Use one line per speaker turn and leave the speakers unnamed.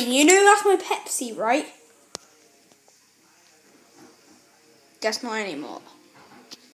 You know that's my Pepsi, right? Guess not anymore.